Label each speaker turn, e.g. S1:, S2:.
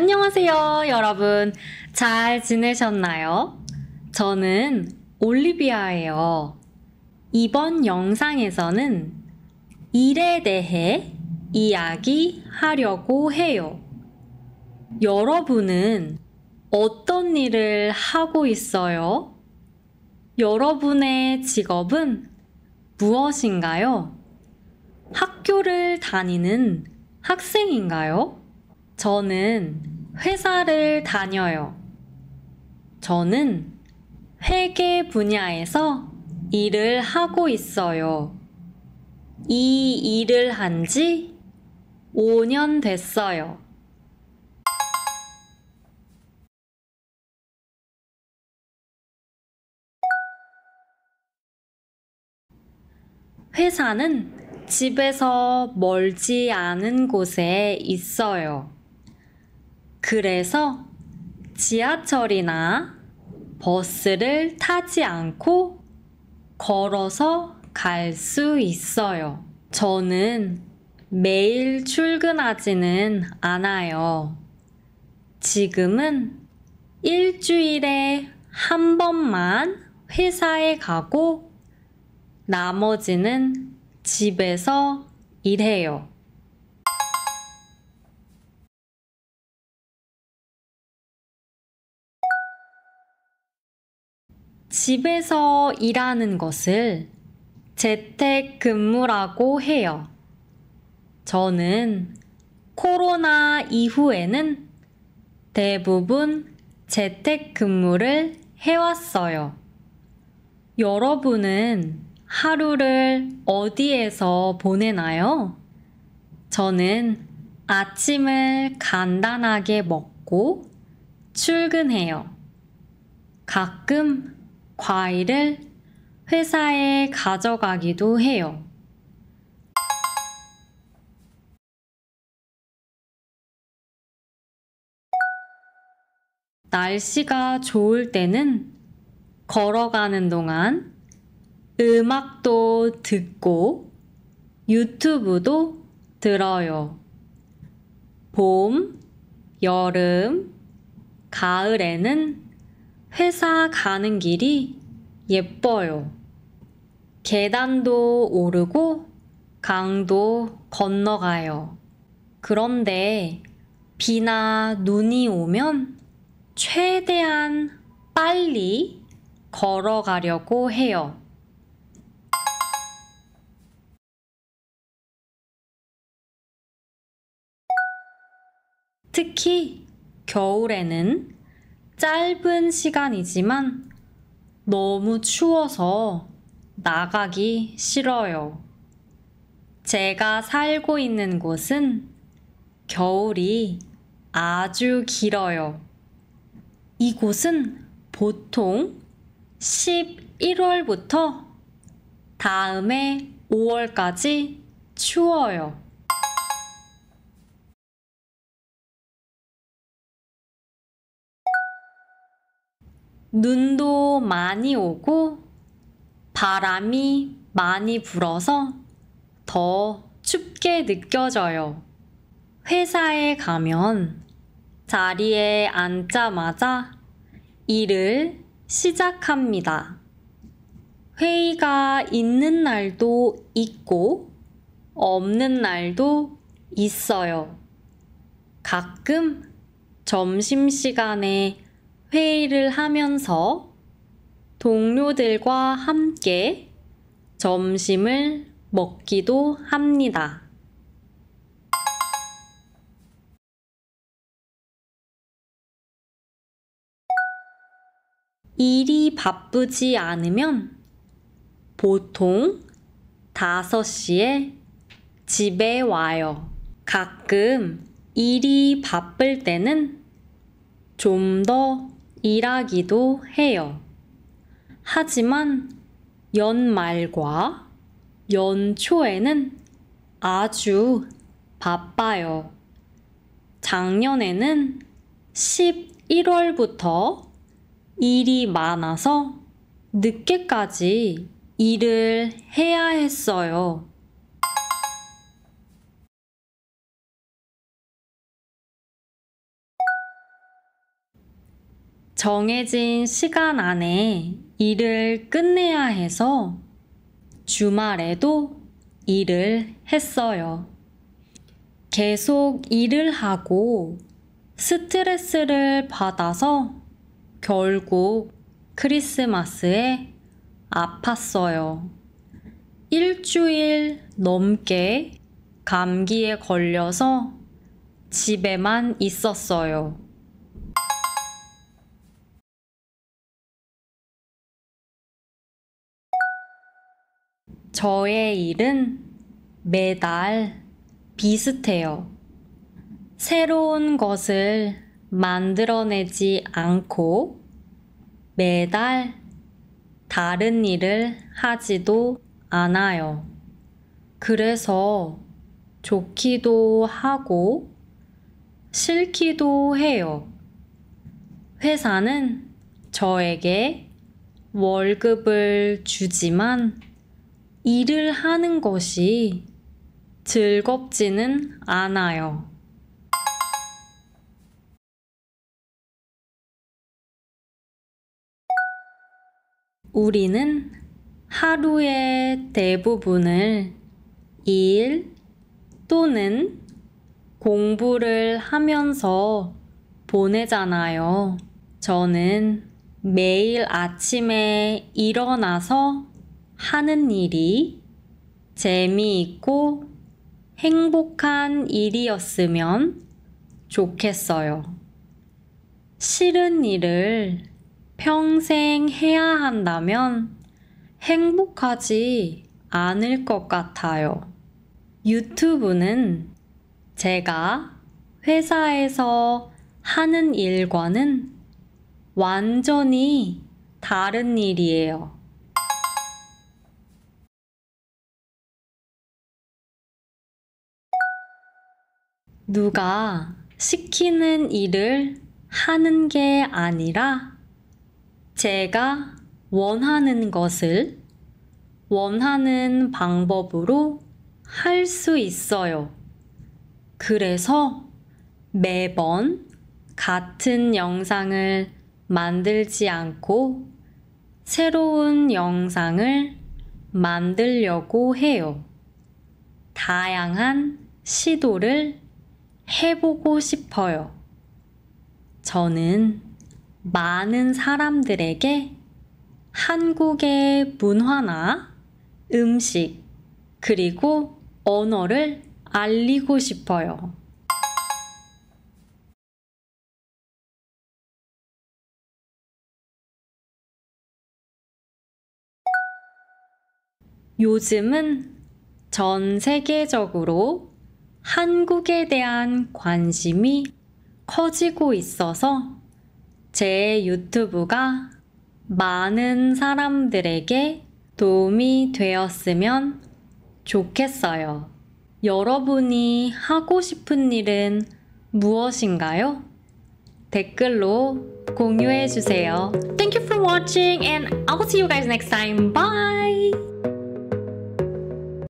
S1: 안녕하세요, 여러분. 잘 지내셨나요? 저는 올리비아예요. 이번 영상에서는 일에 대해 이야기하려고 해요. 여러분은 어떤 일을 하고 있어요? 여러분의 직업은 무엇인가요? 학교를 다니는 학생인가요? 저는 회사를 다녀요. 저는 회계 분야에서 일을 하고 있어요. 이 일을 한 지 5년 됐어요. 회사는 집에서 멀지 않은 곳에 있어요. 그래서 지하철이나 버스를 타지 않고 걸어서 갈 수 있어요. 저는 매일 출근하지는 않아요. 지금은 일주일에 한 번만 회사에 가고 나머지는 집에서 일해요. 집에서 일하는 것을 재택 근무라고 해요. 저는 코로나 이후에는 대부분 재택 근무를 해왔어요. 여러분은 하루를 어디에서 보내나요? 저는 아침을 간단하게 먹고 출근해요. 가끔 과일을 회사에 가져가기도 해요. 날씨가 좋을 때는 걸어가는 동안 음악도 듣고 유튜브도 들어요. 봄, 여름, 가을에는 회사 가는 길이 예뻐요. 계단도 오르고 강도 건너가요. 그런데 비나 눈이 오면 최대한 빨리 걸어가려고 해요. 특히 겨울에는 짧은 시간이지만 너무 추워서 나가기 싫어요. 제가 살고 있는 곳은 겨울이 아주 길어요. 이곳은 보통 11월부터 다음해 5월까지 추워요. 눈도 많이 오고 바람이 많이 불어서 더 춥게 느껴져요. 회사에 가면 자리에 앉자마자 일을 시작합니다. 회의가 있는 날도 있고 없는 날도 있어요. 가끔 점심시간에 회의를 하면서 동료들과 함께 점심을 먹기도 합니다. 일이 바쁘지 않으면 보통 5시에 집에 와요. 가끔 일이 바쁠 때는 좀더 일하기도 해요. 하지만 연말과 연초에는 아주 바빠요. 작년에는 11월부터 일이 많아서 늦게까지 일을 해야 했어요. 정해진 시간 안에 일을 끝내야 해서 주말에도 일을 했어요. 계속 일을 하고 스트레스를 받아서 결국 크리스마스에 아팠어요. 일주일 넘게 감기에 걸려서 집에만 있었어요. 저의 일은 매달 비슷해요. 새로운 것을 만들어내지 않고 매달 다른 일을 하지도 않아요. 그래서 좋기도 하고 싫기도 해요. 회사는 저에게 월급을 주지만 일을 하는 것이 즐겁지는 않아요. 우리는 하루의 대부분을 일 또는 공부를 하면서 보내잖아요. 저는 매일 아침에 일어나서 하는 일이 재미있고 행복한 일이었으면 좋겠어요. 싫은 일을 평생 해야 한다면 행복하지 않을 것 같아요. 유튜브는 제가 회사에서 하는 일과는 완전히 다른 일이에요. 누가 시키는 일을 하는 게 아니라 제가 원하는 것을 원하는 방법으로 할 수 있어요. 그래서 매번 같은 영상을 만들지 않고 새로운 영상을 만들려고 해요. 다양한 시도를 해보고 싶어요. 저는 많은 사람들에게 한국의 문화나 음식, 그리고 언어를 알리고 싶어요. 요즘은 전 세계적으로 한국에 대한 관심이 커지고 있어서 제 유튜브가 많은 사람들에게 도움이 되었으면 좋겠어요. 여러분이 하고 싶은 일은 무엇인가요? 댓글로 공유해 주세요. Thank you for watching and I'll see you guys next time. Bye!